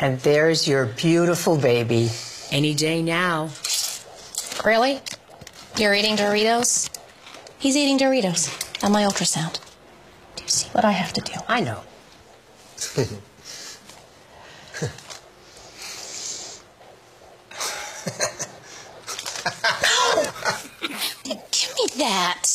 And there's your beautiful baby. Any day now. Really? You're eating Doritos? He's eating Doritos on my ultrasound. Do you see what I have to do? I know. Give me that.